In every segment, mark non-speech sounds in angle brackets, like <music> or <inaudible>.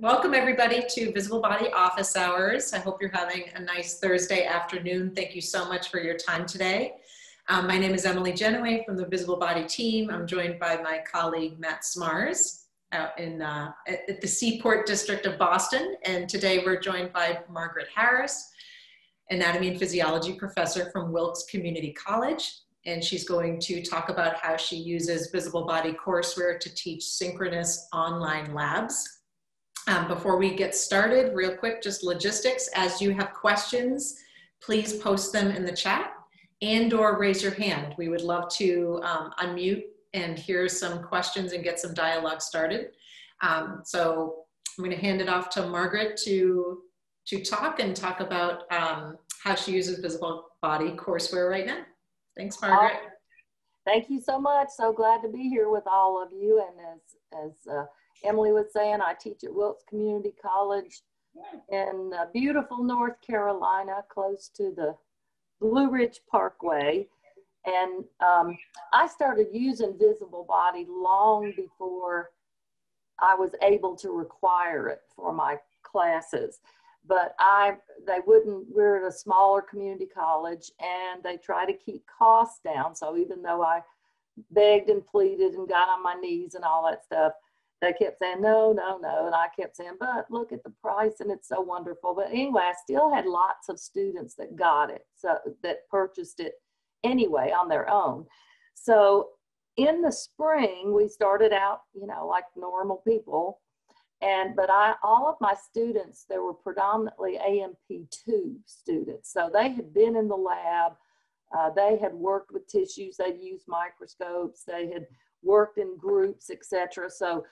Welcome everybody to Visible Body Office Hours. I hope you're having a nice Thursday afternoon. Thank you so much for your time today. Um, my name is Emily Genoway from the Visible Body team. I'm joined by my colleague Matt Smars out in uh, at the Seaport District of Boston. And today we're joined by Margaret Harris, anatomy and physiology professor from Wilkes Community College. And she's going to talk about how she uses visible body courseware to teach synchronous online labs. Um, before we get started, real quick, just logistics. As you have questions, please post them in the chat and or raise your hand. We would love to um, unmute and hear some questions and get some dialogue started. Um, so I'm going to hand it off to Margaret to, to talk and talk about um, how she uses visible body courseware right now. Thanks, Margaret. Thank you so much. So glad to be here with all of you. And as, as uh, Emily was saying, I teach at Wilkes Community College in uh, beautiful North Carolina, close to the Blue Ridge Parkway. And um, I started using Visible Body long before I was able to require it for my classes. But I, they wouldn't, we're at a smaller community college and they try to keep costs down. So even though I begged and pleaded and got on my knees and all that stuff, they kept saying no no no and i kept saying but look at the price and it's so wonderful. But anyway i still had lots of students that got it so that purchased it anyway on their own. So in the spring we started out you know like normal people and but i all of my students there were predominantly A&P2 students. So they had been in the lab uh, they had worked with tissues they'd used microscopes they had worked in groups etc so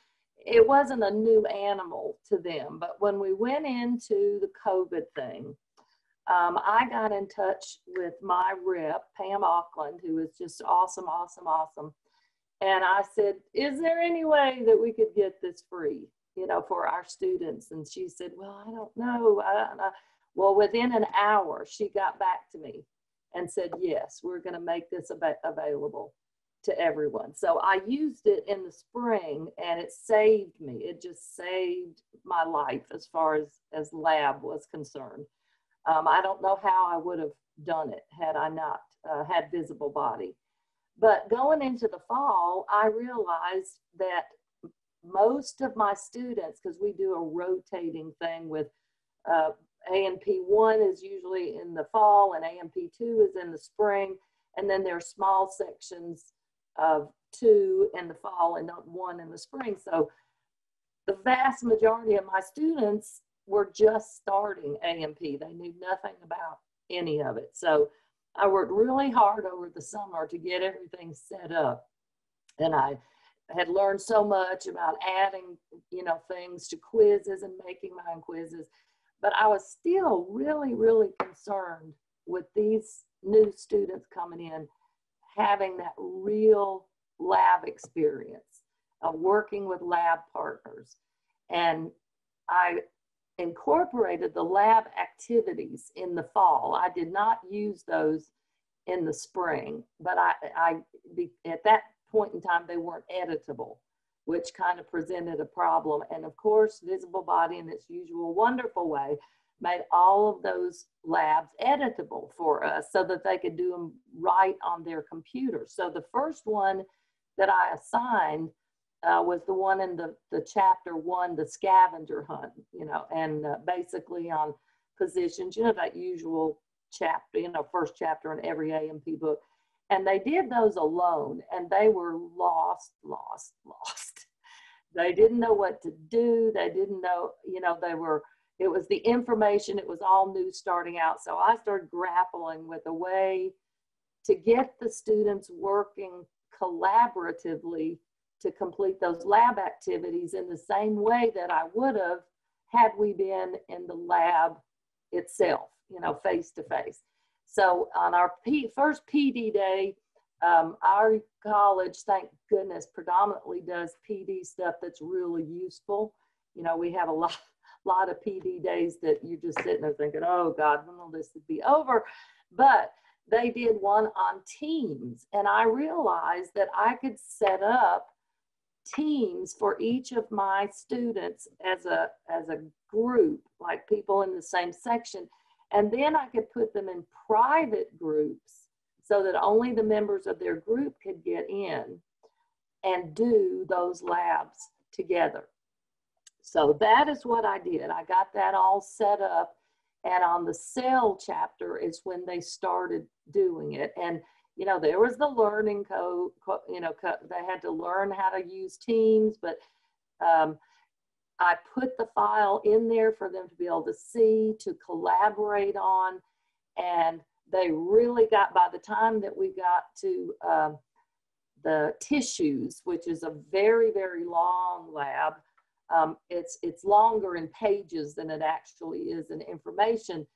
it wasn't a new animal to them. But when we went into the COVID thing, um, I got in touch with my rep, Pam Auckland, who is just awesome, awesome, awesome. And I said, Is there any way that we could get this free, you know, for our students? And she said, Well, I don't know. I don't know. Well, within an hour, she got back to me and said, Yes, we're going to make this ab- available to everyone. So I used it in the spring and it saved me. It just saved my life as far as, as lab was concerned. Um, I don't know how I would have done it had I not uh, had visible body. But going into the fall, I realized that most of my students, because we do a rotating thing with uh, A&P1 is usually in the fall and A&P2 is in the spring. And then there are small sections of two in the fall and not one in the spring. So the vast majority of my students were just starting A&P. They knew nothing about any of it. So I worked really hard over the summer to get everything set up. And I had learned so much about adding, you know, things to quizzes and making my own quizzes. But I was still really, really concerned with these new students coming in having that real lab experience of working with lab partners. And I incorporated the lab activities in the fall. I did not use those in the spring, but I, I at that point in time, they weren't editable, which kind of presented a problem. And of course, Visible Body in its usual wonderful way made all of those labs editable for us so that they could do them right on their computer. So the first one that I assigned uh, was the one in the, the chapter one, the scavenger hunt, you know, and uh, basically on positions, you know, that usual chapter, you know, first chapter in every A&P book. And they did those alone and they were lost, lost, <laughs> lost. They didn't know what to do. They didn't know, you know, they were it was the information, it was all new starting out. So I started grappling with a way to get the students working collaboratively to complete those lab activities in the same way that I would have had we been in the lab itself, you know, face to face. So on our P, first PD day, um, our college, thank goodness, predominantly does PD stuff that's really useful. You know, we have a lot, lot of PD days that you're just sitting there thinking, oh God, when will this be over? But they did one on Teams, and I realized that I could set up teams for each of my students as a as a group like people in the same section and then i could put them in private groups so that only the members of their group could get in and do those labs together so that is what i did. I got that all set up and on the cell chapter is when they started doing it. And you know, there was the learning code, you know, they had to learn how to use Teams, but um, I put the file in there for them to be able to see, to collaborate on, and they really got, by the time that we got to um, the tissues, which is a very, very long lab, um, it's, it's longer in pages than it actually is in information,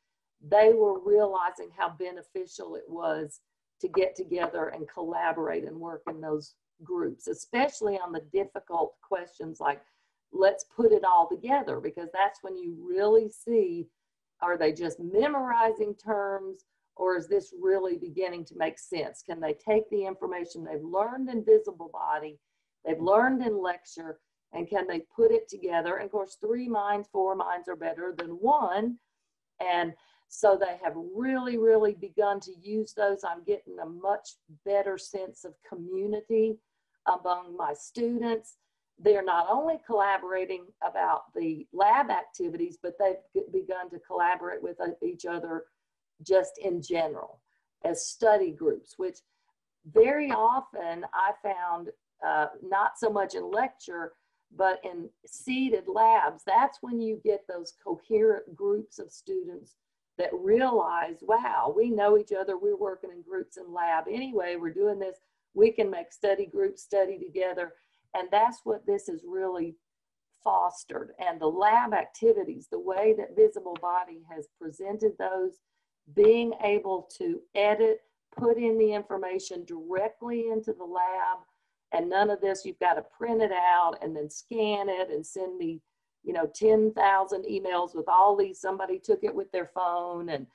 they were realizing how beneficial it was to get together and collaborate and work in those groups, especially on the difficult questions like, let's put it all together, because that's when you really see are they just memorizing terms or is this really beginning to make sense? Can they take the information they've learned in visible body, they've learned in lecture, and can they put it together? And of course, three minds, four minds are better than one. And so they have really, really begun to use those. I'm getting a much better sense of community among my students. They're not only collaborating about the lab activities, but they've begun to collaborate with uh, each other just in general as study groups, which very often I found uh, not so much in lecture, but in seated labs, that's when you get those coherent groups of students that realize, wow, we know each other. We're working in groups in lab anyway. We're doing this. We can make study groups study together. And that's what this has really fostered. And the lab activities, the way that Visible Body has presented those, being able to edit, put in the information directly into the lab, and none of this, you've got to print it out and then scan it and send me you know, 10,000 emails with all these, somebody took it with their phone and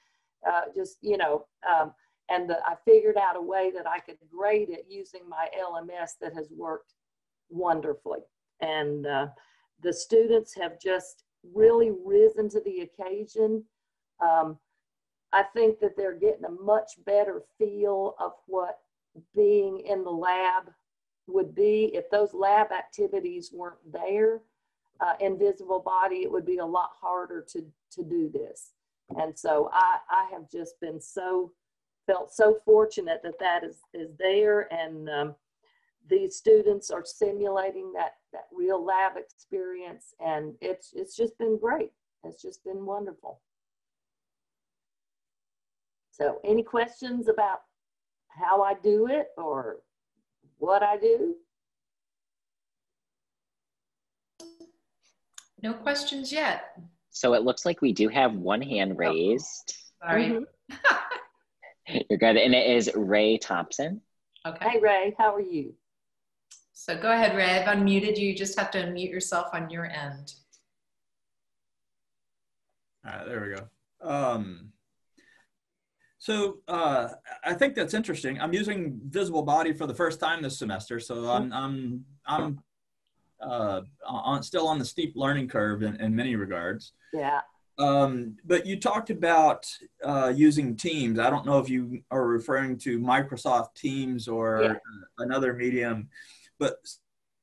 uh, just, you know, um, and the, I figured out a way that I could grade it using my LMS that has worked wonderfully. And uh, the students have just really risen to the occasion. Um, I think that they're getting a much better feel of what being in the lab would be if those lab activities weren't there uh, in visible body, it would be a lot harder to, to do this. And so I, I have just been so, felt so fortunate that that is, is there. And um, these students are simulating that, that real lab experience. And it's, it's just been great. It's just been wonderful. So any questions about how I do it or what I do? No questions yet. So it looks like we do have one hand oh, raised. Sorry. Mm-hmm. <laughs> You're good. And it is Ray Thompson. Okay. Hey, Ray, how are you? So go ahead, Ray. I've unmuted you. You just have to unmute yourself on your end. All right, there we go. Um, so uh, I think that's interesting. I'm using Visible Body for the first time this semester, so I'm I'm I'm uh, on, still on the steep learning curve in, in many regards. Yeah. Um, but you talked about uh, using Teams. I don't know if you are referring to Microsoft Teams or yeah. another medium, but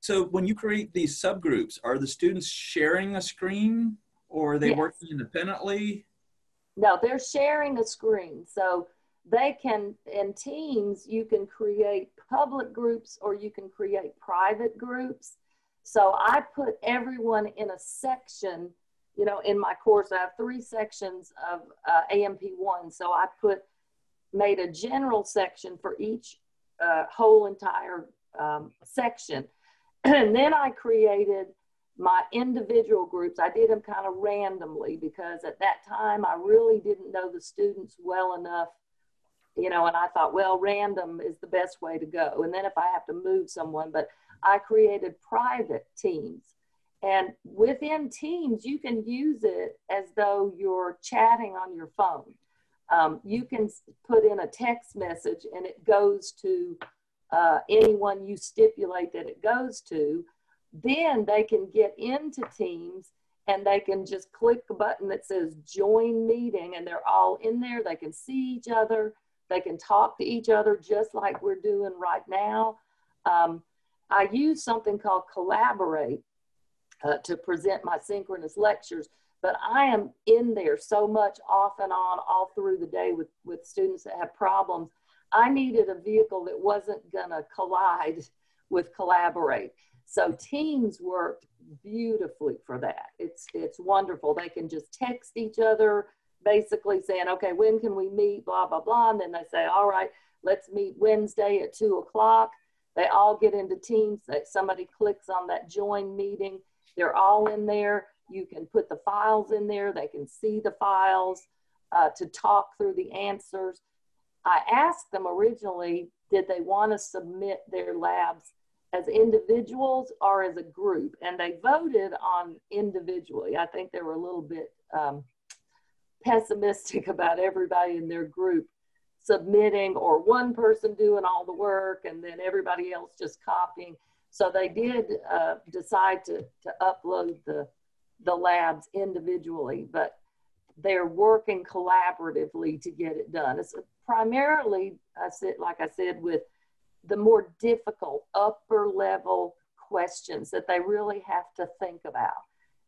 so when you create these subgroups, are the students sharing a screen or are they yes. working independently? No, they're sharing a screen. So they can, in Teams, you can create public groups or you can create private groups. So I put everyone in a section, you know, in my course. I have three sections of uh, A&P1. So I put, made a general section for each uh, whole entire um, section. <clears throat> and then I created my individual groups. I did them kind of randomly because at that time I really didn't know the students well enough you know, and I thought, well, random is the best way to go. And then if I have to move someone, but I created private teams. And within Teams, you can use it as though you're chatting on your phone. Um, you can put in a text message and it goes to uh, anyone you stipulate that it goes to. Then they can get into Teams and they can just click a button that says join meeting and they're all in there. They can see each other. They can talk to each other just like we're doing right now. Um, I use something called Collaborate uh, to present my synchronous lectures, but I am in there so much off and on all through the day with, with students that have problems. I needed a vehicle that wasn't gonna collide <laughs> with Collaborate. So Teams worked beautifully for that. It's, it's wonderful. They can just text each other, basically saying, okay, when can we meet, blah, blah, blah. And then they say, all right, let's meet Wednesday at two o'clock. They all get into Teams. Somebody clicks on that join meeting. They're all in there. You can put the files in there. They can see the files uh, to talk through the answers. I asked them originally, did they want to submit their labs as individuals or as a group? And they voted on individually. I think they were a little bit um, pessimistic <laughs> about everybody in their group submitting or one person doing all the work and then everybody else just copying. So they did uh, decide to, to upload the, the labs individually, but they're working collaboratively to get it done. It's primarily, I said, like I said, with the more difficult upper level questions that they really have to think about.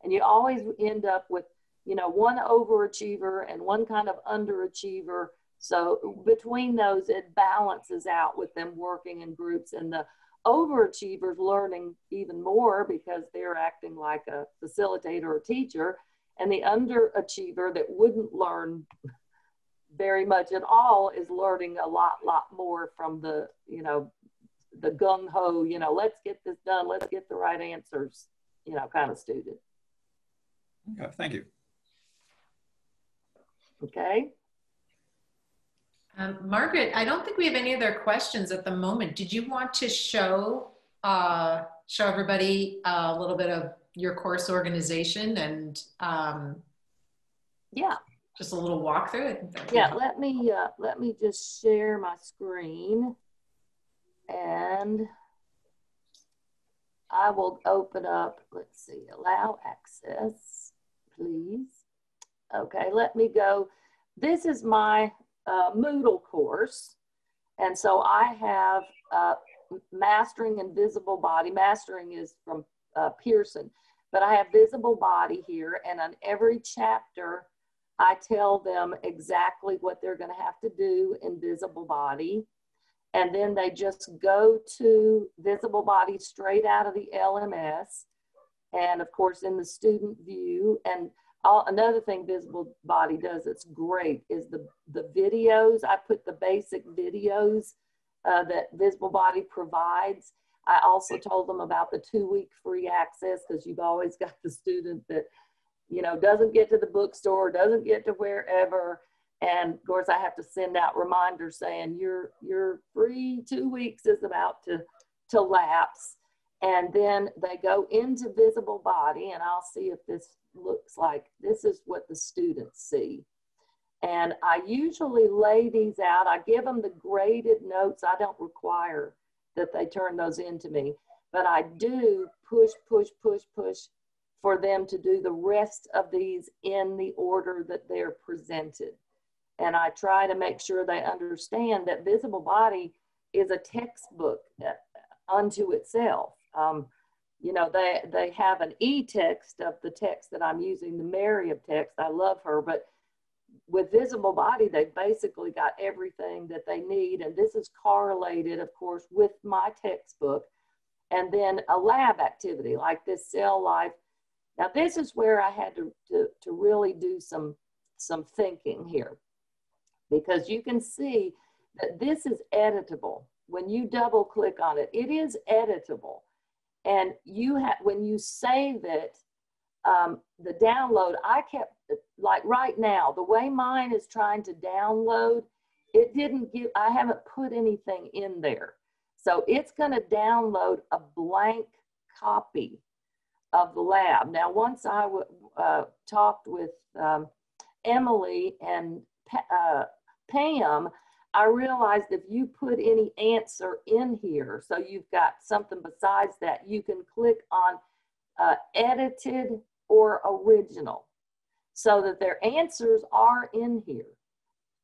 And you always end up with, you know, one overachiever and one kind of underachiever. So between those, it balances out with them working in groups and the overachievers learning even more because they're acting like a facilitator or teacher and the underachiever that wouldn't learn very much at all is learning a lot, lot more from the, you know, the gung ho, you know, let's get this done, let's get the right answers, you know, kind of student. Okay, thank you. Okay. Um, Margaret, I don't think we have any other questions at the moment. Did you want to show uh, show everybody a little bit of your course organization and um, yeah, just a little walkthrough. Yeah, let me uh, let me just share my screen, and I will open up. Let's see, allow access, please. Okay, let me go. This is my uh, Moodle course, and so I have uh, mastering invisible body. Mastering is from uh, Pearson, but I have visible body here, and on every chapter I tell them exactly what they're going to have to do in visible body. And then they just go to visible body straight out of the LMS. And of course, in the student view. And all, another thing visible body does that's great is the, the videos. I put the basic videos uh, that visible body provides. I also told them about the two week free access because you've always got the student that you know, doesn't get to the bookstore, doesn't get to wherever. And of course, I have to send out reminders saying your your free two weeks is about to to lapse. And then they go into visible body, and I'll see if this looks like this is what the students see. And I usually lay these out. I give them the graded notes. I don't require that they turn those into me, but I do push, push, push, push for them to do the rest of these in the order that they're presented. And I try to make sure they understand that visible body is a textbook unto itself. Um, you know, they, they have an e-text of the text that I'm using, the Marieb text. I love her, but with visible body, they basically got everything that they need. And this is correlated, of course, with my textbook. And then a lab activity like this cell life now this is where I had to, to, to really do some, some thinking here because you can see that this is editable. When you double click on it, it is editable. And you have, when you save it, um, the download, I kept, like right now, the way mine is trying to download, it didn't give, I haven't put anything in there. So it's gonna download a blank copy of the lab. Now, once I uh, talked with um, Emily and uh, Pam, I realized if you put any answer in here, so you've got something besides that, you can click on uh, edited or original so that their answers are in here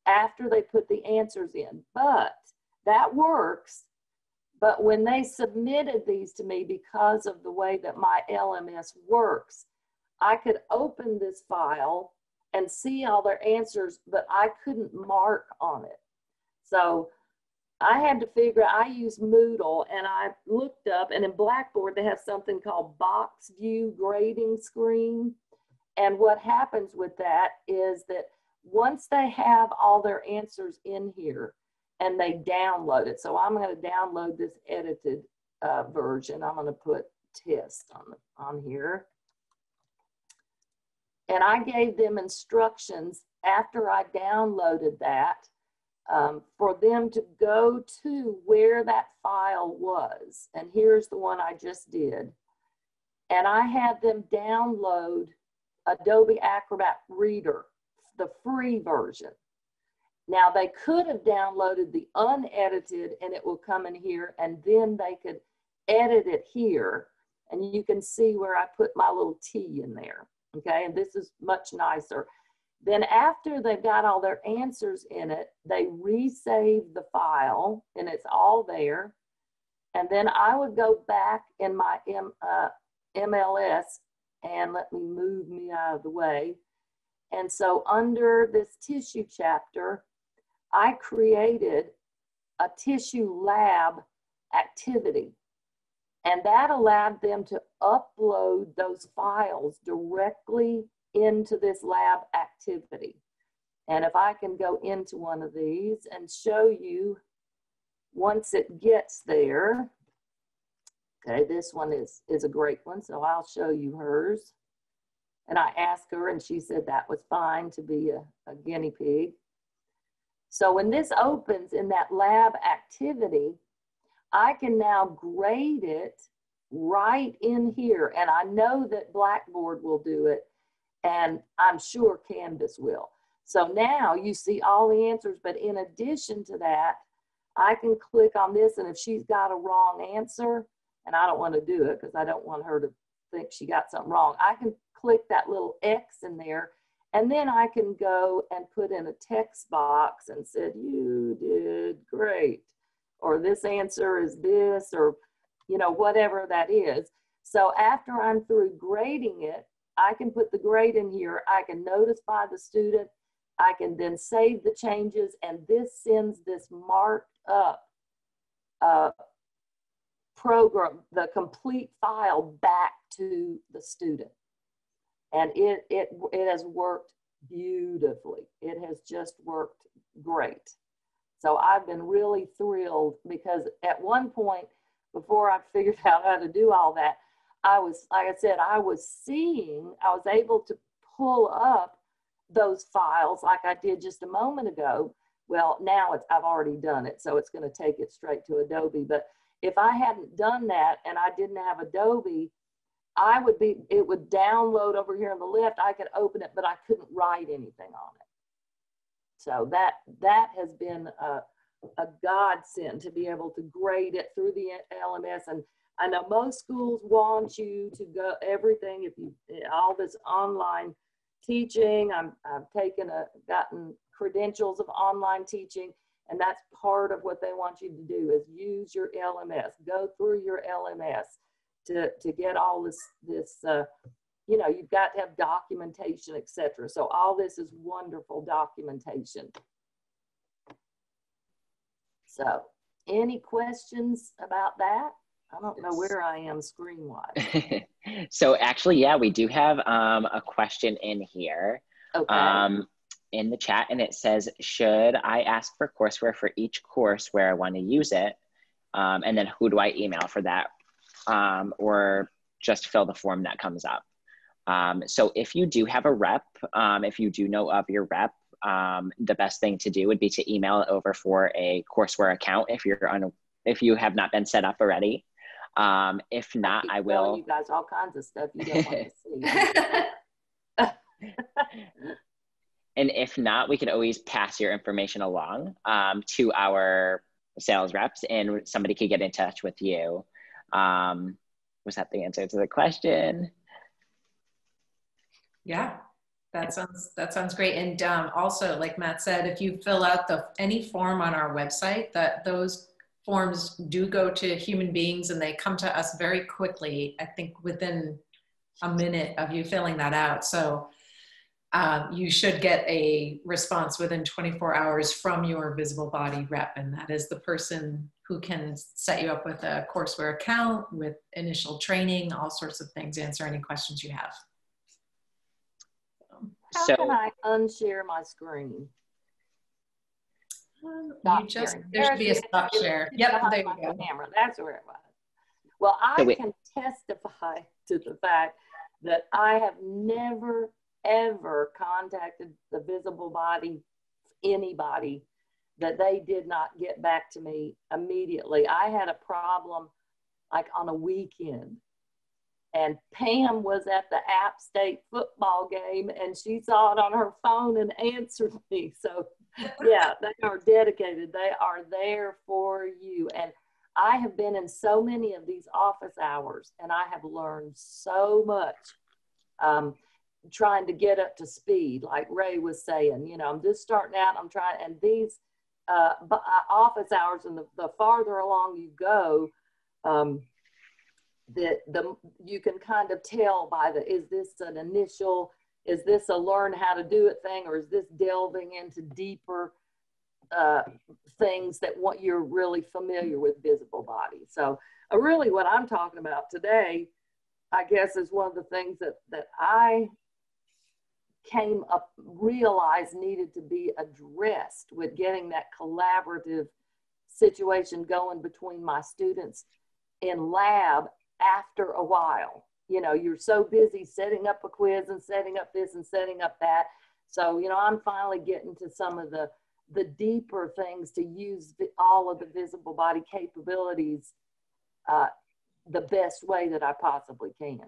after they put the answers in. But that works. But when they submitted these to me because of the way that my LMS works, I could open this file and see all their answers, but I couldn't mark on it. So I had to figure, I use Moodle and I looked up and in Blackboard, they have something called box view grading screen. And what happens with that is that once they have all their answers in here and they download it, so I'm going to download this edited uh, version. I'm going to put test on, on here. And I gave them instructions after I downloaded that um, for them to go to where that file was. And here's the one I just did. And I had them download Adobe Acrobat Reader, the free version. Now they could have downloaded the unedited and it will come in here and then they could edit it here. And you can see where I put my little T in there. Okay, and this is much nicer. Then after they've got all their answers in it, they resave the file and it's all there. And then I would go back in my M, uh, MLS and let me move me out of the way. And so under this tissue chapter, I created a tissue lab activity. And that allowed them to upload those files directly into this lab activity. And if I can go into one of these and show you once it gets there, okay, this one is, is a great one, so I'll show you hers. And I asked her and she said that was fine to be a, a guinea pig. So when this opens in that lab activity, I can now grade it right in here. And I know that Blackboard will do it and I'm sure Canvas will. So now you see all the answers, but in addition to that, I can click on this and if she's got a wrong answer, and I don't want to do it because I don't want her to think she got something wrong, I can click that little X in there and then I can go and put in a text box and said, you did great, or this answer is this, or you know, whatever that is. So after I'm through grading it, I can put the grade in here. I can notify the student. I can then save the changes and this sends this marked up uh, program, the complete file back to the student. And it, it, it has worked beautifully. It has just worked great. So I've been really thrilled because at one point, before I figured <laughs> out how to do all that, I was, like I said, I was seeing, I was able to pull up those files like I did just a moment ago. Well, now it's, I've already done it, so it's going to take it straight to Adobe. But if I hadn't done that and I didn't have Adobe, I would be, it would download over here on the left. I could open it, but I couldn't write anything on it. So that, that has been a, a godsend to be able to grade it through the LMS and I know most schools want you to go everything. If you all this online teaching, I'm I've taken a gotten credentials of online teaching, and that's part of what they want you to do is use your LMS. Go through your LMS to to get all this this. Uh, you know, you've got to have documentation, etc. So all this is wonderful documentation. So, any questions about that? I don't know where I am screen wise. <laughs> so actually, yeah, we do have um, a question in here. Okay. Um, in the chat, and it says, "Should I ask for courseware for each course where I want to use it, um, and then who do I email for that, um, or just fill the form that comes up?" Um, so if you do have a rep, um, if you do know of your rep, um, the best thing to do would be to email it over for a courseware account if you're on if you have not been set up already. Um, if not, I, I will. You guys all kinds of stuff you don't want to see. <laughs> And if not, we could always pass your information along um, to our sales reps and somebody could get in touch with you. Um, was that the answer to the question? Yeah, that sounds that sounds great. And um, also, like Matt said, if you fill out the any form on our website, that those forms do go to human beings and they come to us very quickly. I think within a minute of you filling that out. So um, you should get a response within 24 hours from your visible body rep, and that is the person who can set you up with a courseware account with initial training, all sorts of things, answer any questions you have. How so, can I unshare my screen? Um, you just there should be a stop share. Yep, there you go. Camera. That's where it was. Well, I so can testify <laughs> to the fact that I have never ever contacted the visible body anybody that they did not get back to me immediately. I had a problem like on a weekend and Pam was at the App State football game and she saw it on her phone and answered me. So, yeah, they are dedicated. They are there for you. And I have been in so many of these office hours and I have learned so much um, trying to get up to speed, like Ray was saying. You know, I'm just starting out, I'm trying, and these uh, uh office hours, and the, the farther along you go, um, that the you can kind of tell by the is this an initial is this a learn how to do it thing or is this delving into deeper uh, things that what you're really familiar with visible body so uh, really what i'm talking about today i guess is one of the things that that i came up realized needed to be addressed with getting that collaborative situation going between my students in lab after a while. You know, you're so busy setting up a quiz and setting up this and setting up that. So, you know, I'm finally getting to some of the the deeper things to use the, all of the visible body capabilities uh, the best way that I possibly can.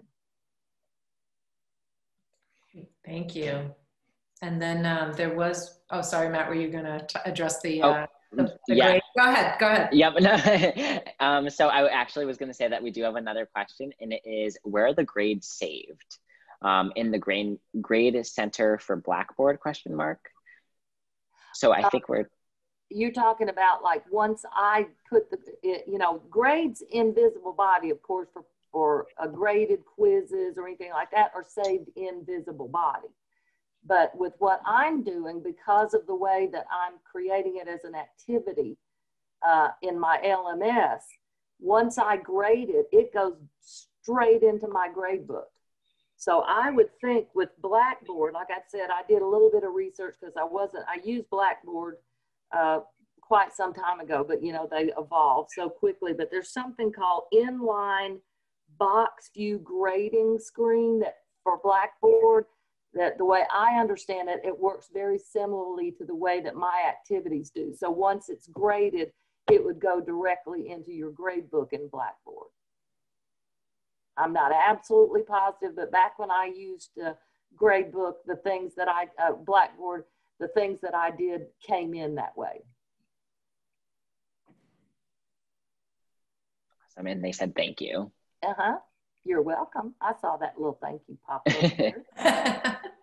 Thank you. And then um, there was, oh, sorry, Matt, were you going to address the, oh, uh, the, the yeah. grade? Go ahead, go ahead. Yep. <laughs> No. um, so I actually was going to say that we do have another question, and it is where are the grades saved? Um, in the grade, grade center for Blackboard question mark. So I think we're. You're talking about like once I put the, you know, grades in visible body, of course, for or graded quizzes or anything like that are saved in visible body. But with what I'm doing, because of the way that I'm creating it as an activity uh, in my LMS, once I grade it, it goes straight into my grade book. So I would think with Blackboard, like I said, I did a little bit of research because I wasn't, I used Blackboard uh, quite some time ago, but you know, they evolved so quickly. But there's something called inline box view grading screen that for Blackboard that the way I understand it, it works very similarly to the way that my activities do. So once it's graded, it would go directly into your grade book in Blackboard. I'm not absolutely positive, but back when I used uh, gradebook, the things that I, uh, Blackboard, the things that I did came in that way. I mean, they said thank you. Uh huh. You're welcome. I saw that little thank you pop up <laughs> <laughs>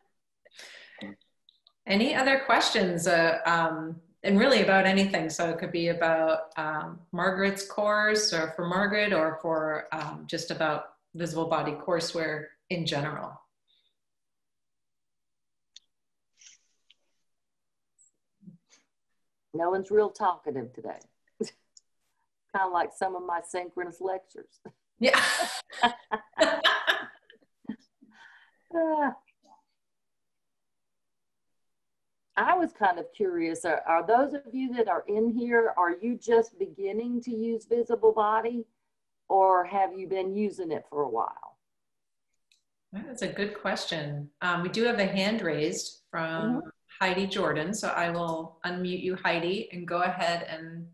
Any other questions? Uh, um, and really about anything. So it could be about um, Margaret's course or for Margaret or for um, just about visible body courseware in general. No one's real talkative today. <laughs> kind of like some of my synchronous lectures. Yeah. <laughs> I was kind of curious. Are, are, those of you that are in here, are you just beginning to use visible body or have you been using it for a while? That's a good question. Um, we do have a hand raised from mm -hmm. Heidi Jordan. So I will unmute you, Heidi, and go ahead and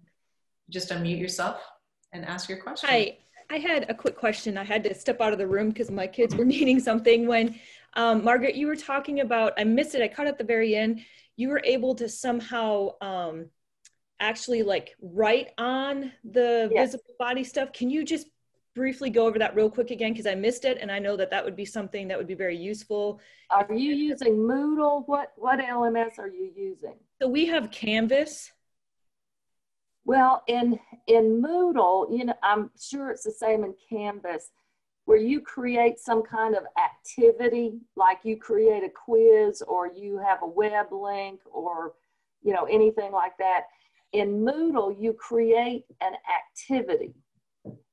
just unmute yourself and ask your question. Hi, I had a quick question. I had to step out of the room because my kids were <laughs> needing something when Um, Margaret, you were talking about, I missed it, I caught at the very end. You were able to somehow um, actually like write on the Yes. visible body stuff. Can you just briefly go over that real quick again? Because I missed it and I know that that would be something that would be very useful. Are you using Moodle? What, what LMS are you using? So we have Canvas. Well, in in Moodle, you know, I'm sure it's the same in Canvas, where you create some kind of activity, like you create a quiz or you have a web link or you know anything like that. In Moodle, you create an activity.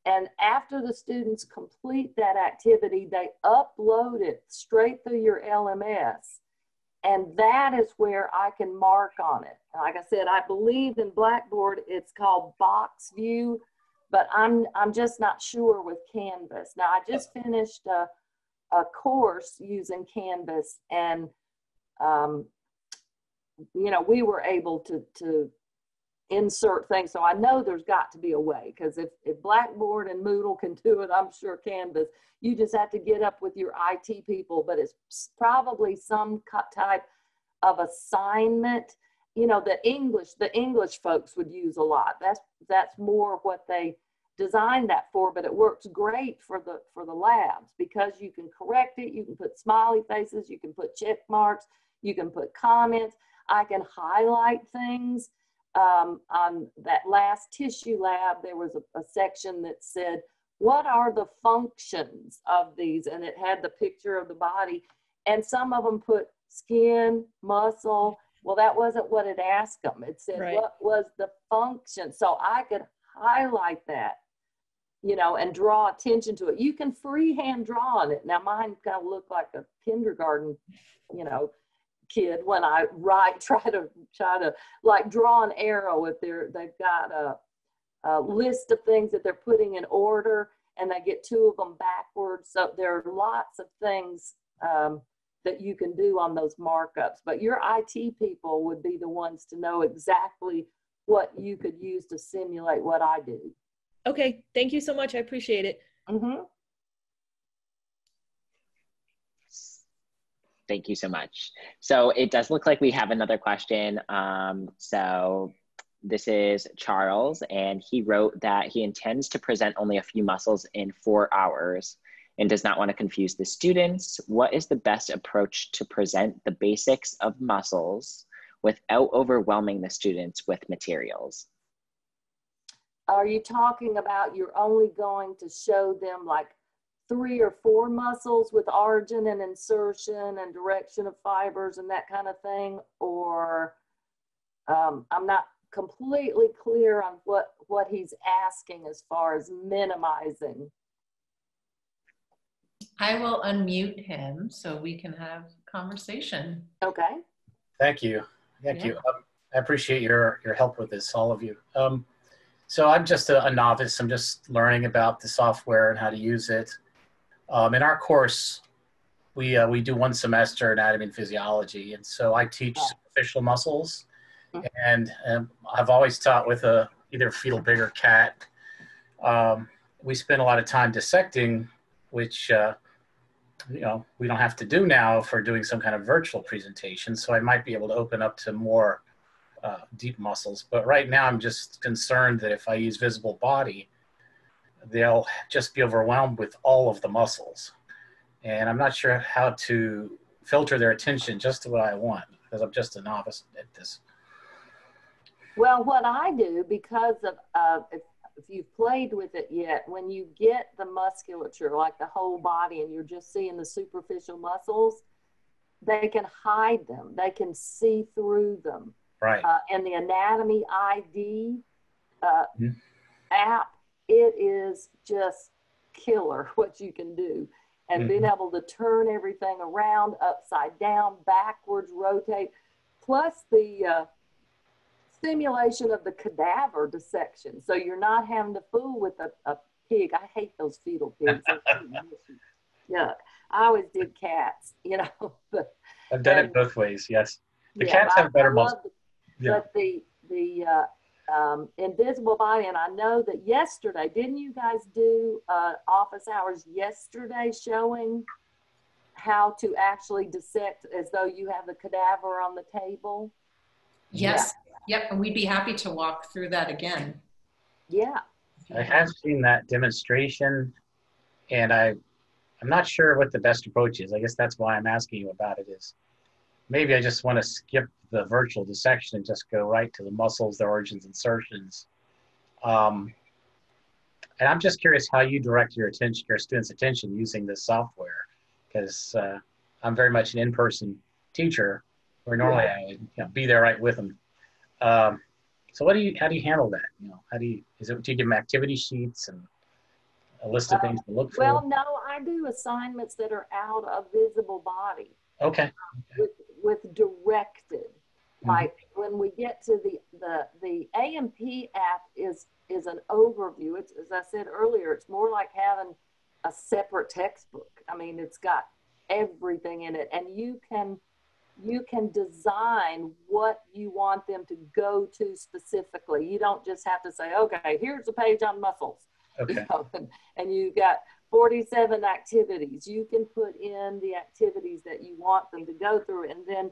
And after the students complete that activity, they upload it straight through your LMS. And that is where I can mark on it. Like I said, I believe in Blackboard, it's called Box View, but I'm, I'm just not sure with Canvas. Now, I just finished a, a course using Canvas and, um, you know, we were able to, to insert things. So I know there's got to be a way because if, if Blackboard and Moodle can do it, I'm sure Canvas. You just have to get up with your IT people, but it's probably some type of assignment. You know, the English, the English folks would use a lot. That's that's more what they designed that for, but it works great for the for the labs because you can correct it, you can put smiley faces, you can put check marks, you can put comments. I can highlight things um, on that last tissue lab, there was a, a section that said, what are the functions of these? And it had the picture of the body. And some of them put skin, muscle. Well, that wasn't what it asked them. It said, Right. what was the function? So I could highlight that, you know, and draw attention to it. You can freehand draw on it. Now, mine kind of looked like a kindergarten, you know, kid when I write, <laughs> try to, try to like draw an arrow if they're they've got a, a list of things that they're putting in order and they get two of them backwards so there are lots of things um, that you can do on those markups but your it people would be the ones to know exactly what you could use to simulate what i do Okay, thank you so much. I appreciate it. mm-hmm. Thank you so much. So it does look like we have another question. Um, so this is Charles, and he wrote that he intends to present only a few muscles in four hours and does not want to confuse the students. What is the best approach to present the basics of muscles without overwhelming the students with materials? are you talking about you're only going to show them like three or four muscles with origin and insertion and direction of fibers and that kind of thing or um, i'm not completely clear on what what he's asking as far as minimizing I will unmute him so we can have conversation. okay Thank you. Thank Yeah. you. Um, I appreciate your, your help with this, all of you. Um, so I'm just a, a novice. I'm just learning about the software and how to use it. Um, in our course, we, uh, we do one semester anatomy and physiology. And so I teach superficial muscles. Mhm. And um, I've always taught with a either fetal pig or cat. Um, we spend a lot of time dissecting, which uh, you know we don't have to do now for doing some kind of virtual presentation so i might be able to open up to more uh, deep muscles but right now i'm just concerned that if i use visible body they'll just be overwhelmed with all of the muscles and i'm not sure how to filter their attention just to what i want because i'm just a novice at this Well, what I do because of uh, if, if you've played with it yet, when you get the musculature, like the whole body, and you're just seeing the superficial muscles, they can hide them. They can see through them. right Uh, and the Anatomy ID uh, Mhm. app, it is just killer <laughs> what you can do. And being able to turn everything around, upside down, backwards, rotate, plus the uh, stimulation of the cadaver dissection. So you're not having to fool with a, a pig. I hate those fetal pigs. They're so <laughs> mushy. Yuck. I always did cats, <laughs> you know. But i've done and- it both ways yes the yeah, cats have better muscles Yeah. But the the uh, um, invisible body, and I know that yesterday, didn't you guys do uh, office hours yesterday showing? how to actually dissect as though you have the cadaver on the table? Yes. Yep. And we'd be happy to walk through that again. Yeah. I have seen that demonstration, and I, I'm not sure what the best approach is. I guess that's why I'm asking you about it. Is maybe I just want to skip the virtual dissection and just go right to the muscles, their origins, insertions. Um, and I'm just curious how you direct your attention, your students' attention using this software, because uh, I'm very much an in-person teacher, where normally I would you know, be there right with them. Um, so what do you, how do you handle that? You know, how do you, is it, do you give them activity sheets and a list of things to look for? Well, no, I do assignments that are out of visible body okay. with, with directed. Mhm. Like when we get to the, the, the A&P app is, is an overview. It's, as I said earlier, it's more like having a separate textbook. I mean, it's got everything in it and you can, you can design what you want them to go to specifically. You don't just have to say, okay, here's a page on muscles. <laughs> you Okay. know, and, and you've got 47 activities. You can put in the activities that you want them to go through. And then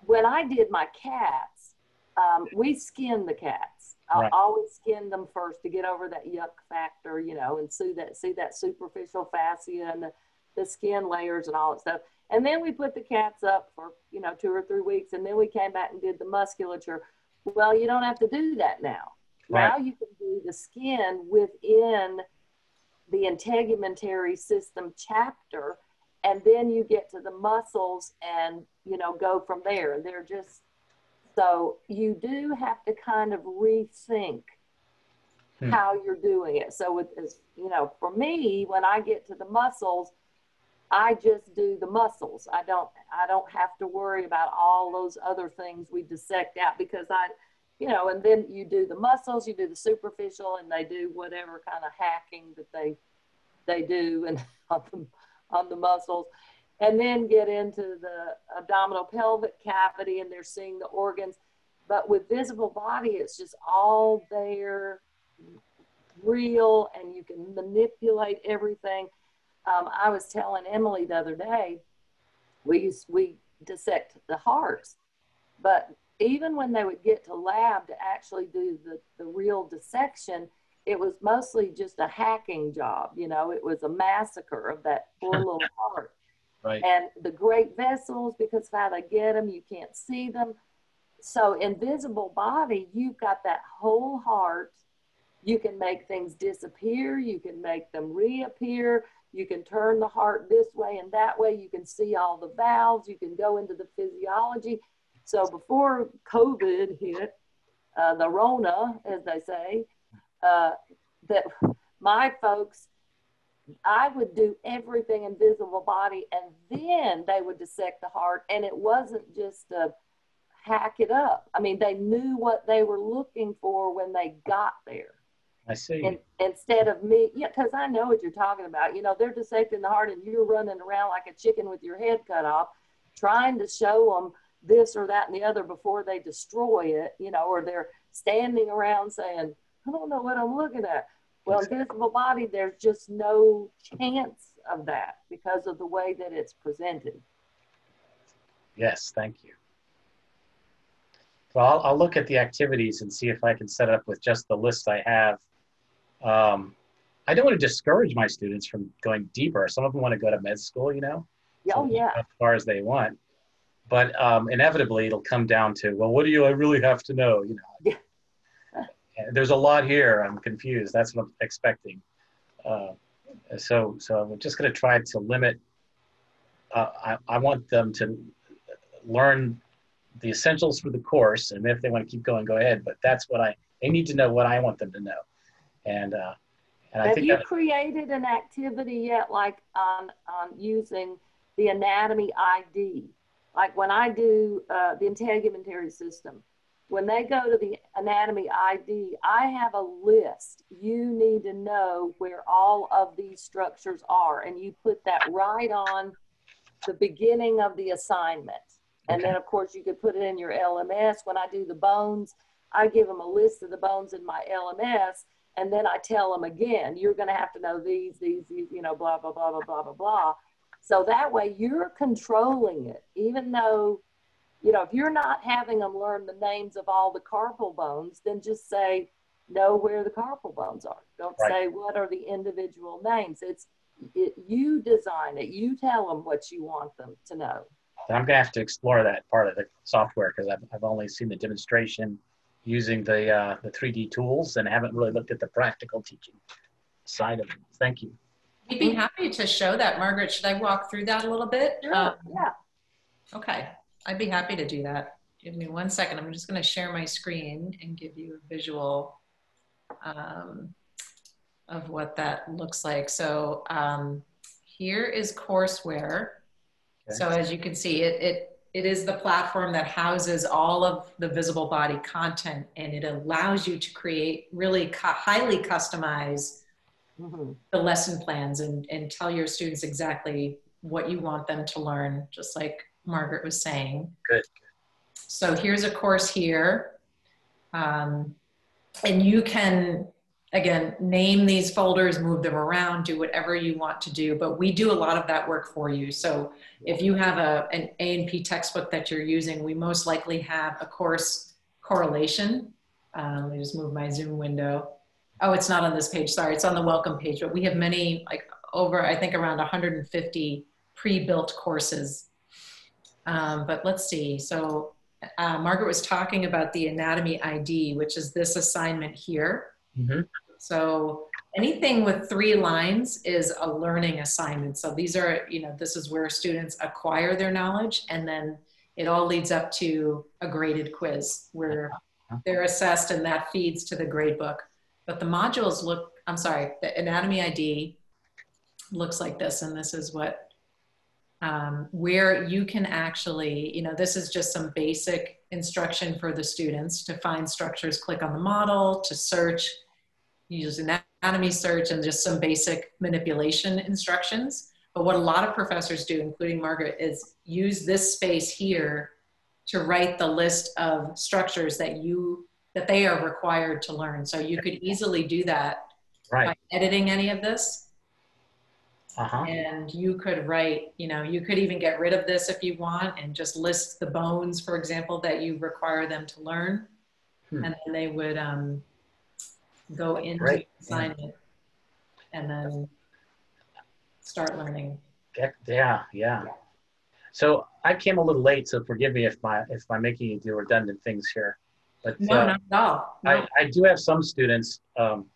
when I did my cats, um, we skinned the cats. I Right. always skin them first to get over that yuck factor, you know, and see that see that superficial fascia and the, the skin layers and all that stuff. And then we put the cats up for, you know, two or three weeks. And then we came back and did the musculature. Well, you don't have to do that now. Right. Now you can do the skin within the integumentary system chapter, and then you get to the muscles and you know go from there. They're just so you do have to kind of rethink Hmm. how you're doing it. So with as you know, for me, when I get to the muscles, I just do the muscles. I don't I don't have to worry about all those other things we dissect out because I you know, and then you do the muscles, you do the superficial, and they do whatever kind of hacking that they they do and <laughs> on the, on the muscles, and then get into the abdominal pelvic cavity, and they're seeing the organs. But with visible body, it's just all there, real, and you can manipulate everything. Um, I was telling Emily the other day, we used, we dissect the hearts, but even when they would get to lab to actually do the, the real dissection, it was mostly just a hacking job. You know, it was a massacre of that poor little <laughs> heart. Right. And the great vessels, because of how they get them, you can't see them. So, in visible body, you've got that whole heart. You can make things disappear, you can make them reappear, you can turn the heart this way and that way, you can see all the valves, you can go into the physiology. So before COVID hit, uh, the Rona, as they say, uh, that my folks, I would do everything in visible body, and then they would dissect the heart, and it wasn't just a hack it up. I mean, they knew what they were looking for when they got there. I see. And instead of me, yeah, because I know what you're talking about. You know, they're dissecting the heart, and you're running around like a chicken with your head cut off, trying to show them this or that and the other before they destroy it. You know, or they're standing around saying, "I don't know what I'm looking at." Well, in visible body, there's just no chance of that because of the way that it's presented. Yes, thank you. Well, I'll, I'll look at the activities and see if I can set up with just the list I have. Um, I don't want to discourage my students from going deeper. Some of them want to go to med school, you know, Oh yeah, as far as they want. But um, inevitably, it'll come down to, well, what do you I really have to know? You know, Yeah. There's a lot here. I'm confused. That's what I'm expecting. Uh, so, so I'm just going to try to limit. Uh, I, I want them to learn the essentials for the course, and if they want to keep going, go ahead. But that's what I. They need to know what I want them to know, and uh, and I Have think you that, created an activity yet, like on, on using the anatomy ID? Like when I do uh, the integumentary system, when they go to the anatomy ID, I have a list. You need to know where all of these structures are, and you put that right on the beginning of the assignment. And then, of course, you could put it in your LMS. When I do the bones, I give them a list of the bones in my LMS, and then I tell them again, you're going to have to know these, these, these, you know, blah, blah, blah, blah, blah, blah, blah. So that way you're controlling it, even though, you know, if you're not having them learn the names of all the carpal bones, then just say, know where the carpal bones are. Don't Right. say what are the individual names. It's it, you design it. You tell them what you want them to know. I'm gonna have to explore that part of the software because I've, I've only seen the demonstration using the uh, the 3D tools and haven't really looked at the practical teaching side of it. Thank you. We'd be happy to show that. Margaret, should I walk through that a little bit? Um, yeah. Okay, I'd be happy to do that. Give me one second. I'm just going to share my screen and give you a visual um, of what that looks like. So um, here is courseware. Okay. So as you can see, it, it, it is the platform that houses all of the visible body content and it allows you to create really cu- highly customized Mhm. the lesson plans and, and tell your students exactly what you want them to learn, just like Margaret was saying. Good. So here's a course here. Um, and you can, again, name these folders, move them around, do whatever you want to do, but we do a lot of that work for you. So if you have a, an A&P textbook that you're using, we most likely have a course correlation. Uh, let me just move my Zoom window. Oh, it's not on this page. Sorry, it's on the welcome page. But we have many, like over, I think around 150 pre-built courses. Um, but let's see. So uh, Margaret was talking about the anatomy ID, which is this assignment here. Mm-hmm. So anything with three lines is a learning assignment. So these are, you know, this is where students acquire their knowledge and then it all leads up to a graded quiz where they're assessed and that feeds to the grade book. But the modules look, I'm sorry, the anatomy ID looks like this, and this is what, um, where you can actually, you know, this is just some basic instruction for the students to find structures, click on the model, to search, use anatomy search, and just some basic manipulation instructions. But what a lot of professors do, including Margaret, is use this space here to write the list of structures that you that they are required to learn. So you could easily do that by editing any of this. Uh huh. And you could write, you know, you could even get rid of this if you want and just list the bones, for example, that you require them to learn. Hmm. And then they would um, go into Great. the assignment and then start learning. Yeah, yeah. So I came a little late, so forgive me if my if I'm making you do redundant things here. But No, uh, not at all. No. I, I do have some students. Um,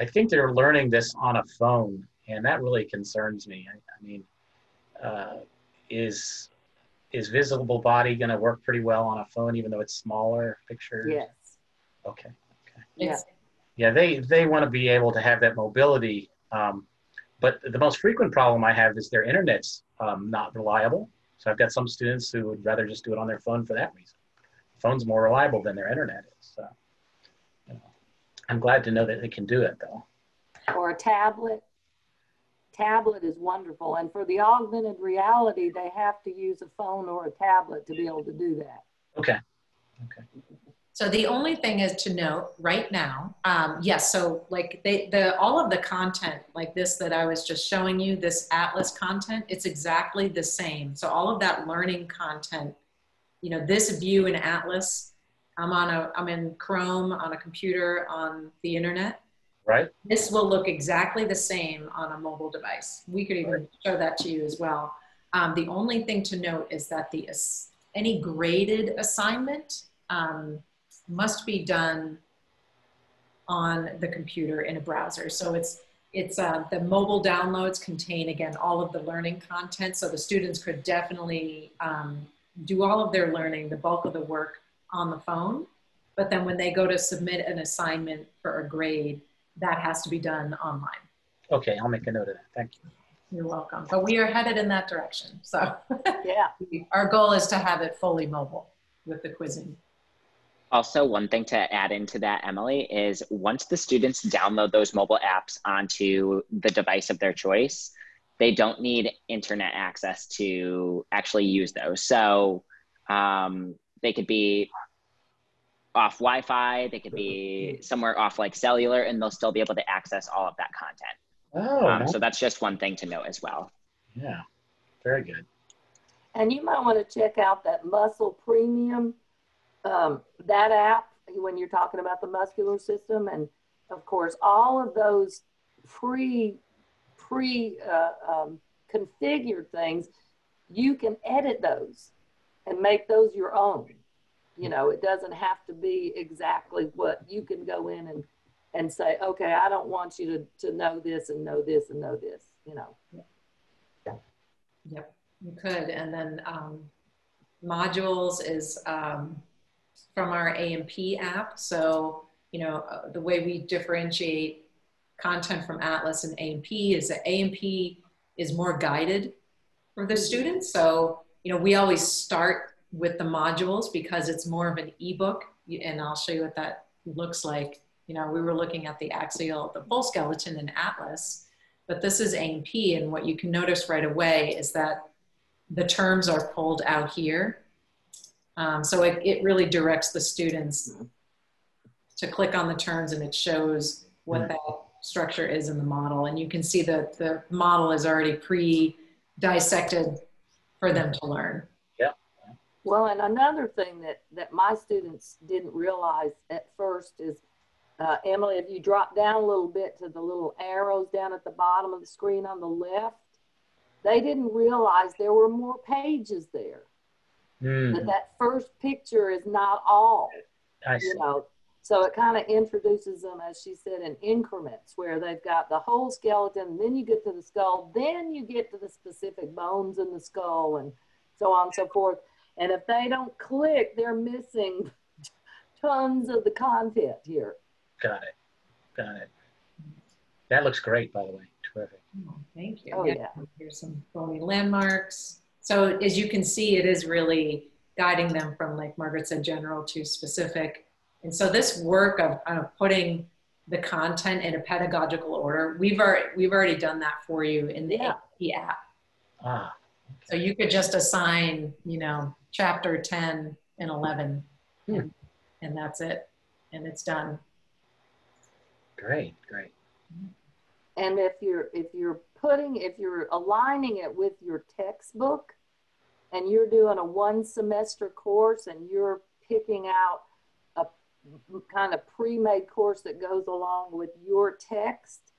I think they're learning this on a phone, and that really concerns me. I, I mean, uh, is is visible body going to work pretty well on a phone, even though it's smaller pictures? Yes. Okay. Okay. It's- Yeah, they they want to be able to have that mobility. Um, but the most frequent problem I have is their internet's um, not reliable. So I've got some students who would rather just do it on their phone for that reason. Phone's more reliable than their internet is. So, you know, I'm glad to know that they can do it though. Or a tablet. Tablet is wonderful. And for the augmented reality, they have to use a phone or a tablet to be able to do that. Okay. Okay. So the only thing is to note right now, um, yes. So like they, the all of the content like this that I was just showing you, this Atlas content, it's exactly the same. So all of that learning content, you know, this view in Atlas, I'm on a, I'm in Chrome on a computer on the internet. Right. This will look exactly the same on a mobile device. We could even show that to you as well. Um, the only thing to note is that the any graded assignment um, must be done on the computer in a browser. So it's it's uh, the mobile downloads contain again all of the learning content. So the students could definitely um, do all of their learning, the bulk of the work on the phone. But then when they go to submit an assignment for a grade, that has to be done online. Okay. I'll make a note of that. Thank you. You're welcome. But we are headed in that direction. So <laughs> Yeah. our goal is to have it fully mobile with the quizzing. Also, one thing to add into that, Emily, is once the students download those mobile apps onto the device of their choice, they don't need internet access to actually use those. So um, they could be off Wi Fi, they could be somewhere off like cellular, and they'll still be able to access all of that content. Oh. Um, so that's just one thing to note as well. yeah. very good. And you might want to check out that Muscle Premium, um, that app when you're talking about the muscular system. And of course, all of those pre pre uh, um, configured things, you can edit those and make those your own. You know, it doesn't have to be exactly what you can go in and and say, okay, I don't want you to, to know this and know this and know this, you know. Yep, you could. And then um, modules is um, from our A&P app. So, you know, uh, the way we differentiate content from Atlas and A&P is that A&P is more guided for the students. So, you know, we always start with the modules because it's more of an ebook. And I'll show you what that looks like. You know, we were looking at the axial, the full skeleton in Atlas, but this is A&P. And what you can notice right away is that the terms are pulled out here. Um, so it, it really directs the students to click on the terms and it shows what that structure is in the model. And you can see that the model is already pre-dissected for them to learn. Well, and another thing that, that my students didn't realize at first is, uh, Emily, if you drop down a little bit to the little arrows down at the bottom of the screen on the left, they didn't realize there were more pages there. Mm, That that first picture is not all, I see. you know. So it kind of introduces them, as she said, in increments where they've got the whole skeleton, then you get to the skull, then you get to the specific bones in the skull, and so on and so forth. And if they don't click, they're missing <laughs> tons of the content here. Got it. Got it. That looks great, by the way. Terrific. Oh, thank you. Oh, yeah. Here's some bony landmarks. So as you can see, it is really guiding them from, like Margaret said, general to specific. And so this work of, of putting the content in a pedagogical order, we've already, we've already done that for you in the Yeah. A&P app. Ah, So you could just assign, you know, chapter 10 and 11, Hmm. and that's it. And it's done. great, great. And if you're if you're putting if you're aligning it with your textbook and you're doing a one semester course and you're picking out a kind of pre-made course that goes along with your text,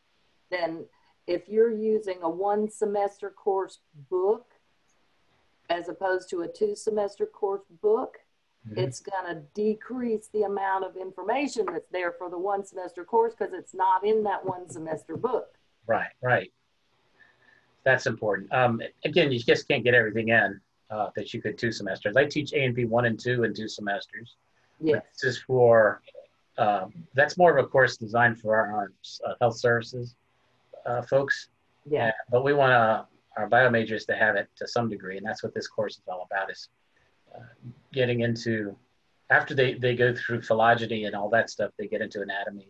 then if you're using a one semester course book as opposed to a two semester course book, Mhm. it's going to decrease the amount of information that's there for the one semester course because it's not in that one semester book. Right, right. That's important. Um, again, you just can't get everything in uh, that you could two semesters. I teach A&P one and two in two semesters. Yes. This is for, um, that's more of a course designed for our, our uh, health services uh, folks. Yeah. But we want uh, our bio majors to have it to some degree, and that's what this course is all about is uh, getting into, after they, they go through phylogeny and all that stuff, they get into anatomy.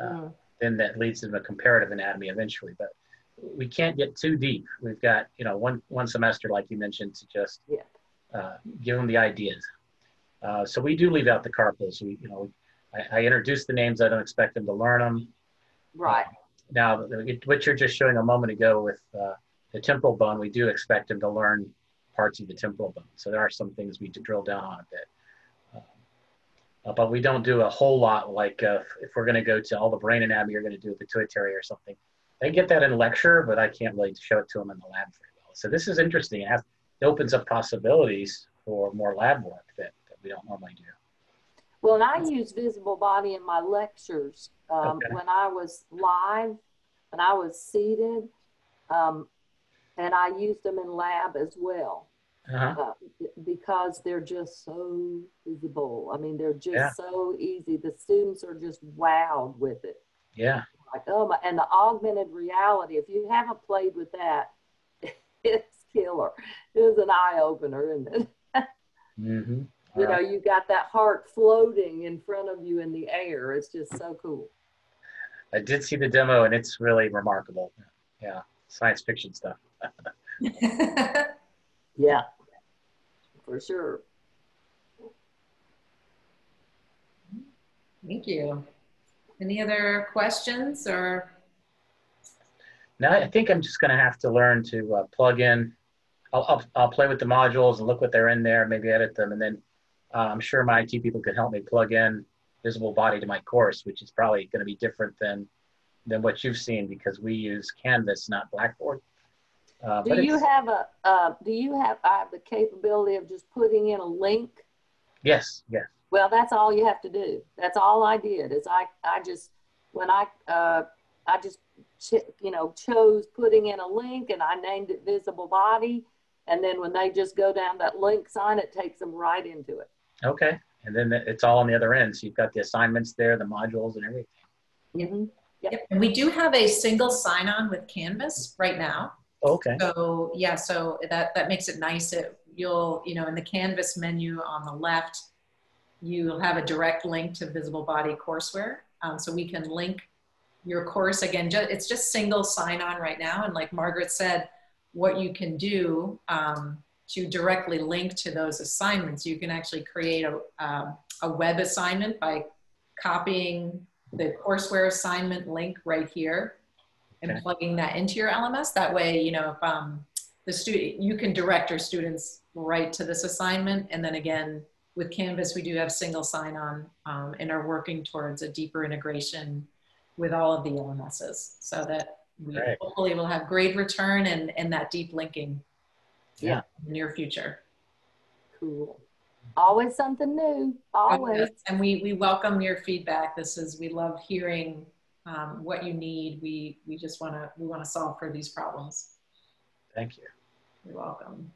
Uh, Mm. then that leads them to comparative anatomy eventually. But we can't get too deep. We've got, you know, one, one semester, like you mentioned, to just Yeah. uh, give them the ideas. Uh, so we do leave out the carpals. We, you know, I, I introduce the names. I don't expect them to learn them. Right. Now, what you're just showing a moment ago with uh, the temporal bone, we do expect them to learn parts of the temporal bone. So there are some things we need to drill down on a bit. Uh, but we don't do a whole lot like uh, if we're going to go to all the brain anatomy, you're going to do a pituitary or something. They get that in lecture, but I can't really show it to them in the lab very well. So this is interesting. It, has, it opens up possibilities for more lab work that, that we don't normally do. Well, and I use visible body in my lectures um, Okay. when I was live, when I was seated, um, and I used them in lab as well Uh-huh. uh, because they're just so visible. I mean, they're just Yeah. so easy. The students are just wowed with it. Yeah. Like, oh my, and the augmented reality, if you haven't played with that, <laughs> it's killer. It is an eye opener, isn't it? Mm-hmm. <laughs> you know, you got that heart floating in front of you in the air. It's just so cool. I did see the demo, and it's really remarkable. Yeah, science fiction stuff. <laughs> Yeah, for sure. Thank you. Any other questions or? No, I think I'm just going to have to learn to uh, plug in I'll, I'll, I'll play with the modules and look what they're in there, maybe edit them, and then uh, I'm sure my IT people can help me plug in visible body to my course, which is probably going to be different than than what you've seen because we use Canvas, not Blackboard. Uh, Do you have a, uh, do you have, I have the capability of just putting in a link? Yes, yes. Well, that's all you have to do. That's all I did is I, I just, when I, uh, I just, you know, chose putting in a link and I named it visible body. And then when they just go down that link sign, it takes them right into it. Okay. And then it's all on the other end. So you've got the assignments there, the modules and everything. Mm-hmm. Yep. yep. And we do have a single sign on with Canvas right now. Okay. So yeah, so that, that makes it nice. It, you'll, you know, in the Canvas menu on the left, you'll have a direct link to Visible Body courseware. Um, so we can link your course again. Ju it's just single sign on right now. And like Margaret said, what you can do um, to directly link to those assignments, you can actually create a, uh, a web assignment by copying the courseware assignment link right here and okay. plugging that into your LMS. That way, you know, if um, the student, you can direct your students right to this assignment. And then again, with Canvas, we do have single sign-on um, and are working towards a deeper integration with all of the LMSs so that we right. hopefully will have grade return and, and that deep linking yeah. in the near future. Cool. Always something new, always. And we, we welcome your feedback. This is, we love hearing um, what you need. We, we just want to, we want to solve for these problems. Thank you. You're welcome.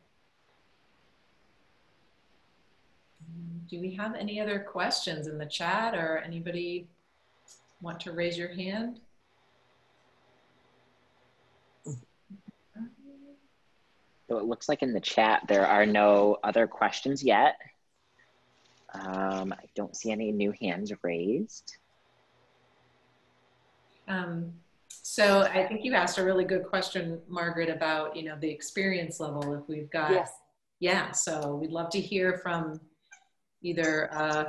Do we have any other questions in the chat or anybody want to raise your hand? So it looks like in the chat there are no other questions yet. Um, I don't see any new hands raised. Um, so I think you asked a really good question, Margaret, about you know the experience level. If we've got, yes. yeah. So we'd love to hear from either uh,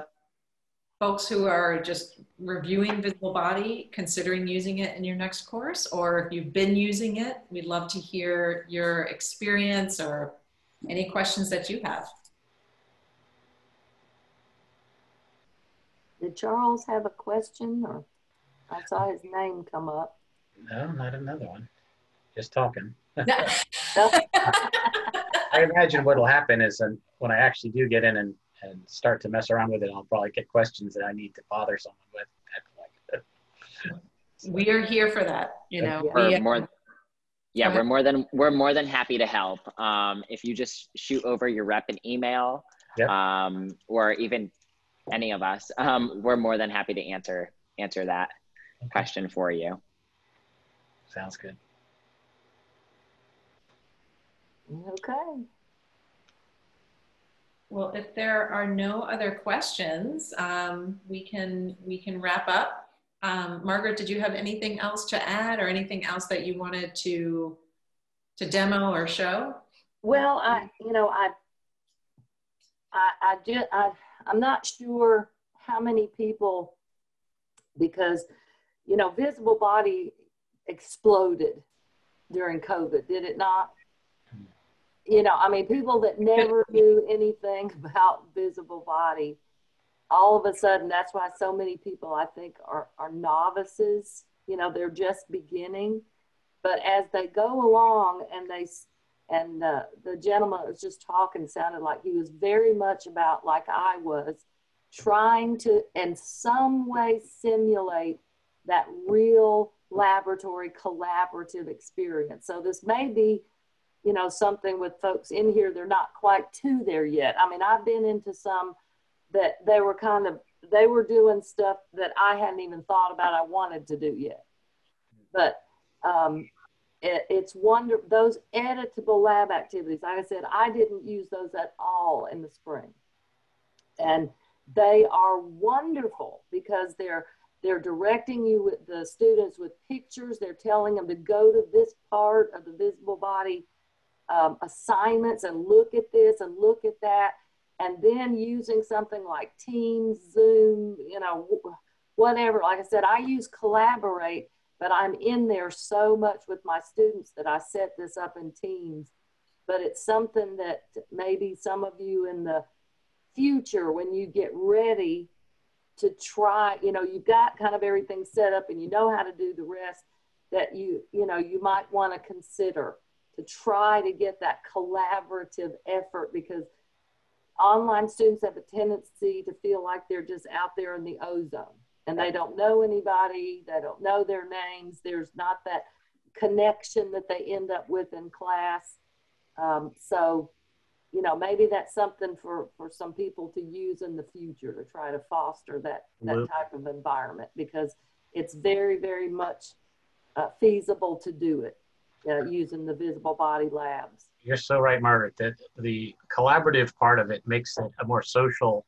folks who are just reviewing Visible Body, considering using it in your next course, or if you've been using it, we'd love to hear your experience or any questions that you have. Did Charles have a question or I saw his name come up? No, not another one. Just talking. <laughs> I imagine what will happen is when I actually do get in and and start to mess around with it, I'll probably get questions that I need to bother someone with. we are here for that, you know. We're we, more, yeah, we're more than we're more than happy to help. Um, if you just shoot over your rep an email, yep. um, or even any of us, um, we're more than happy to answer answer that okay. question for you. Sounds good. Okay. Well, if there are no other questions, um, we can we can wrap up. Um, Margaret, did you have anything else to add, or anything else that you wanted to to demo or show? Well, I you know I I I just I I'm not sure how many people because you know visible body exploded during COVID, did it not? you know, I mean, people that never <laughs> knew anything about visible body, all of a sudden, that's why so many people, I think, are, are novices. You know, they're just beginning. But as they go along and they, and uh, the gentleman was just talking sounded like he was very much about, like I was, trying to, in some way, simulate that real laboratory collaborative experience. So this may be you know, something with folks in here, they're not quite to there yet. I mean, I've been into some that they were kind of, they were doing stuff that I hadn't even thought about I wanted to do yet. But um, it, it's wonder, those editable lab activities, like I said, I didn't use those at all in the spring. And they are wonderful because they're, they're directing you with the students with pictures. They're telling them to go to this part of the visible body um, assignments and look at this and look at that. And then using something like Teams, Zoom, you know, whatever. Like I said, I use Collaborate, but I'm in there so much with my students that I set this up in Teams. but it's something that maybe some of you in the future, when you get ready to try, you know, you've got kind of everything set up and you know how to do the rest that you, you know, you might want to consider to try to get that collaborative effort because online students have a tendency to feel like they're just out there in the ozone and they don't know anybody, they don't know their names, there's not that connection that they end up with in class. Um, so, you know, maybe that's something for, for some people to use in the future to try to foster that, that Well- type of environment because it's very, very much uh, feasible to do it uh, using the visible body labs. You're so right, Margaret, that the collaborative part of it makes it a more social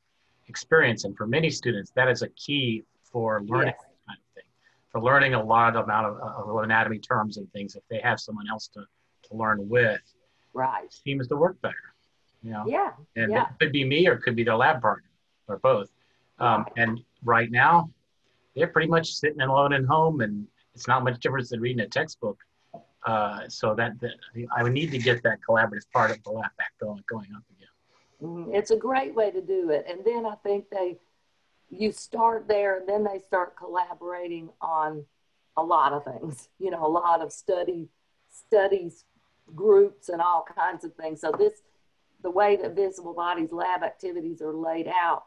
experience. And for many students, that is a key for learning Yes. kind of thing, for learning a lot amount of, of anatomy terms and things. If they have someone else to, to learn with, Right. seems to work better. You know, Yeah. and Yeah. it could be me or it could be the lab partner or both. Um, and right now, they're pretty much sitting alone at home, and it's not much difference than reading a textbook. Uh, so that, that I would need to get that collaborative part of the lab back going, going up again. Mhm. It's a great way to do it. And then I think they, you start there and then they start collaborating on a lot of things, you know, a lot of study, studies, groups and all kinds of things. So this, the way that Visible Body's lab activities are laid out,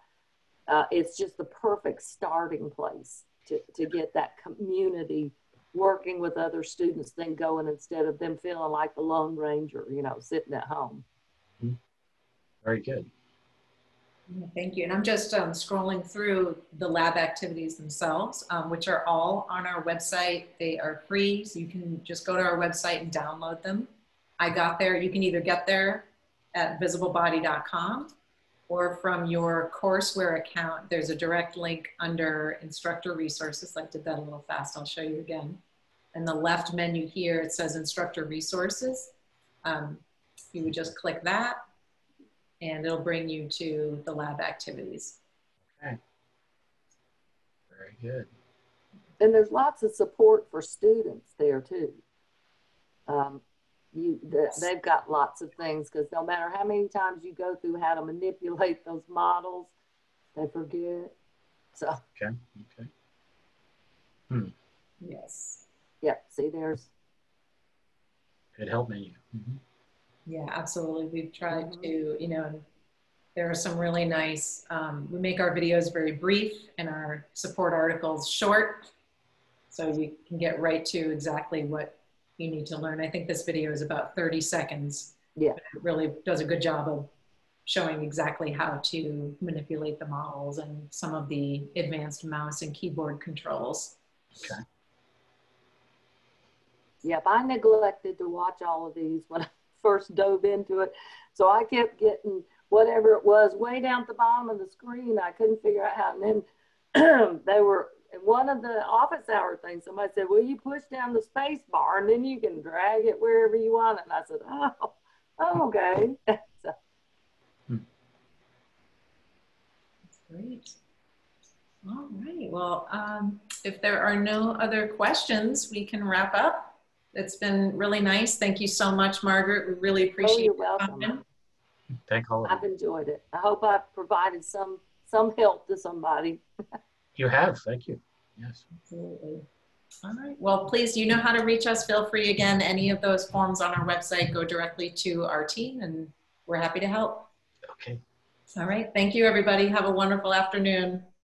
uh, it's just the perfect starting place to, to get that community working with other students then going instead of them feeling like the Lone Ranger, you know, sitting at home. Very good. Thank you. And I'm just um, scrolling through the lab activities themselves, um, which are all on our website. They are free, so you can just go to our website and download them. I got there. You can either get there at visiblebody.com or from your courseware account. There's a direct link under instructor resources. I did that a little fast. I'll show you again. In the left menu here, it says instructor resources. Um, you would just click that and it'll bring you to the lab activities. Okay. Very good. And there's lots of support for students there too. Um, you, the, they've got lots of things because no matter how many times you go through how to manipulate those models, they forget. So, Okay. Okay. hmm. Yes. yep. See, there's Good help menu. Mhm. Yeah, absolutely. We've tried Mhm. to, you know, there are some really nice, um, we make our videos very brief and our support articles short. So you can get right to exactly what you need to learn. I think this video is about 30 seconds. Yeah. It really does a good job of showing exactly how to manipulate the models and some of the advanced mouse and keyboard controls. Okay. Yep, I neglected to watch all of these when I <laughs> first dove into it. So I kept getting whatever it was way down at the bottom of the screen. I couldn't figure out how. And then <clears throat> they were in one of the office hour things. Somebody said, Well, you push down the space bar and then you can drag it wherever you want. And I said, Oh, oh okay. <laughs> so, That's great. All right. Well, um, if there are no other questions, we can wrap up. It's been really nice. Thank you so much, Margaret. We really appreciate oh, appreciate you're your welcome. time. Thank all of I've enjoyed it. I hope I've provided some some help to somebody. <laughs> You have. Thank you. Yes. Absolutely. All right. Well, please, you know how to reach us. Feel free again. Any of those forms on our website go directly to our team, and we're happy to help. Okay. All right. Thank you, everybody. Have a wonderful afternoon.